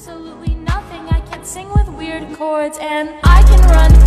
absolutely nothing. I can sing with weird chords and I can run